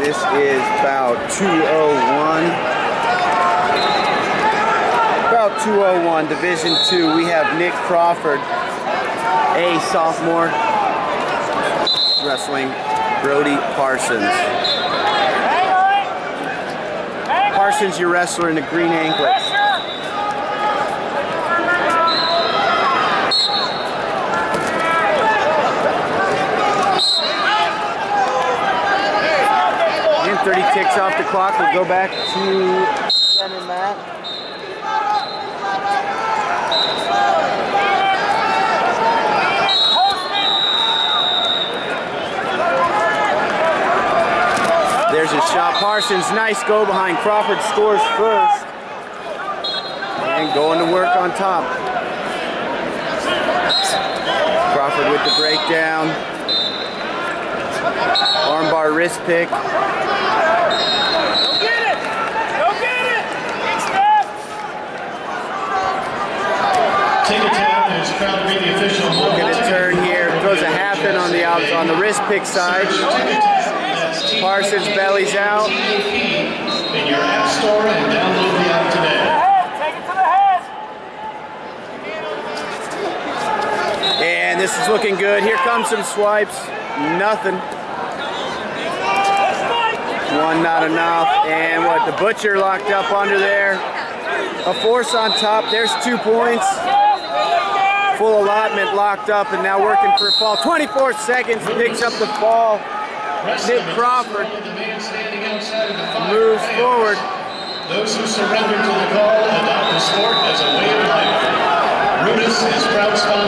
This is about 201. About 201, Division Two. We have Nick Crawford, a sophomore, wrestling Brodey Parsons. Parsons, your wrestler in the green anklet. Thirty ticks off the clock. We'll go back to center mat. There's a shot. Parsons, nice go behind. Crawford scores first. And going to work on top. Crawford with the breakdown. Armbar wrist pick. Go it! Go get it! Big step! Take a tap as crowd read. Looking to turn here. Throws a half in on the out on the wrist pick side. Parsons bellies out. In your app store and download the app today. Head, take it to the head! And this is looking good. Here comes some swipes. Nothing. One not enough. And what, the Butcher locked up under there. A force on top. There's two points. Full allotment locked up and now working for a fall. 24 seconds, picks up the fall. Nick Crawford moves forward. Those who surrender to the call adopt the sport as a way of life. Rudis is proud sponsor.